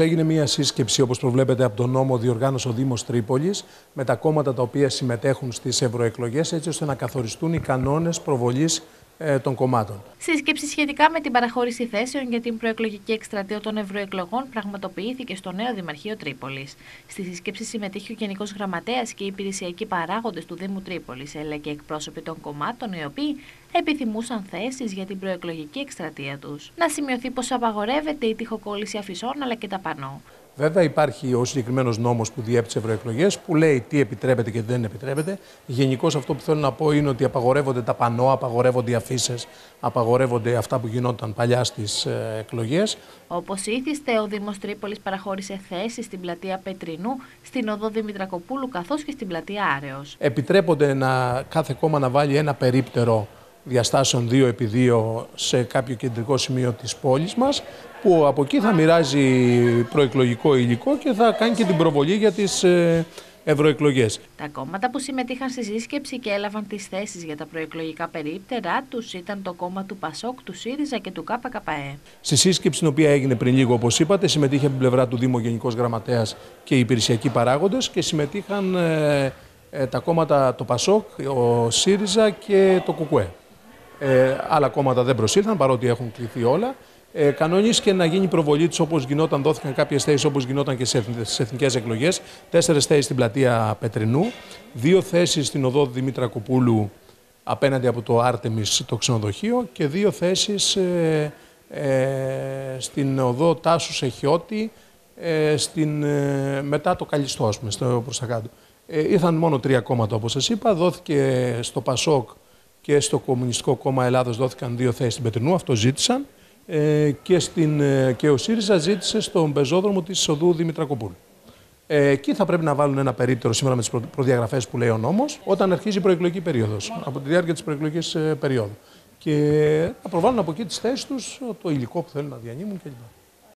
Έγινε μια σύσκεψη, όπως προβλέπετε από τον νόμο, διοργάνωσε ο Δήμος Τρίπολης με τα κόμματα τα οποία συμμετέχουν στις ευρωεκλογές, έτσι ώστε να καθοριστούν οι κανόνες προβολής ε, των κομμάτων. Σύσκεψη σχετικά με την παραχώρηση θέσεων για την προεκλογική εκστρατεία των ευρωεκλογών πραγματοποιήθηκε στο νέο Δημαρχείο Τρίπολης. Στη σύσκεψη συμμετείχε ο Γενικός Γραμματέας και οι υπηρεσιακοί παράγοντες του Δήμου Τρίπολης, αλλά και εκπρόσωποι των κομμάτων, οι οποίοι επιθυμούσαν θέσεις για την προεκλογική εκστρατεία τους. Να σημειωθεί πως απαγορεύεται η τυχοκόλληση αφισών αλλά και τα πανό. Βέβαια, υπάρχει ο συγκεκριμένος νόμος που διέπει τι ευρωεκλογές που λέει τι επιτρέπεται και τι δεν επιτρέπεται. Γενικώς αυτό που θέλω να πω είναι ότι απαγορεύονται τα πανό, απαγορεύονται οι αφήσεις, απαγορεύονται αυτά που γινόταν παλιά στις ε, εκλογές. Όπως ήθιστε, ο Δήμος Τρίπολης παραχώρησε θέσεις στην πλατεία Πετρινού, στην οδό Δημητρακοπούλου καθώς και στην πλατεία Άρεος. Επιτρέπονται να, κάθε κόμμα να βάλει ένα περίπτερο διαστάσεων 2 επί 2 σε κάποιο κεντρικό σημείο της πόλης μας που από εκεί θα μοιράζει προεκλογικό υλικό και θα κάνει και την προβολή για τις ε, ευρωεκλογές. Τα κόμματα που συμμετείχαν στη σύσκεψη και έλαβαν τις θέσεις για τα προεκλογικά περίπτερά τους ήταν το κόμμα του Πασόκ, του ΣΥΡΙΖΑ και του ΚΚΕ. Στη σύσκεψη, την οποία έγινε πριν λίγο, όπως είπατε, συμμετείχε από την πλευρά του Δήμου Γενικός Γραμματέας και οι υπηρεσιακοί παράγοντες και συμμετείχαν ε, ε, τα κόμματα το Πασόκ, ο ΣΥΡΙΖΑ και το ΚΚΕ. Ε, άλλα κόμματα δεν προσήλθαν παρότι έχουν κληθεί όλα. Ε, κανονίστηκε να γίνει προβολή του όπως γινόταν, δόθηκαν κάποιες θέσεις όπως γινόταν και στις εθνικές εκλογές. Τέσσερις θέσεις στην πλατεία Πετρινού, δύο θέσεις στην οδό Δημήτρα Κουπούλου απέναντι από το Άρτεμις το ξενοδοχείο και δύο θέσεις ε, ε, στην οδό Τάσους Σεχιώτη ε, στην, ε, μετά το Καλιστό, πούμε, στο προς τα κάτω. Ε, ήρθαν μόνο τρία κόμματα όπως σας είπα, δόθηκε στο Πασόκ και στο Κομμουνιστικό Κόμμα Ελλάδος δόθηκαν δύο θέσεις στην Πετρινού, αυτό ζήτησαν. Ε, και, στην, ε, και ο ΣΥΡΙΖΑ ζήτησε στον πεζόδρομο της οδού Δημητρακοπούλου. Ε, εκεί θα πρέπει να βάλουν ένα περίπτερο σήμερα με τις προδιαγραφές που λέει ο νόμος, όταν αρχίζει η προεκλογική περίοδος, από τη διάρκεια της προεκλογικής περίοδου. Και να προβάλλουν από εκεί τις θέσεις τους, το υλικό που θέλουν να διανύμουν κλπ.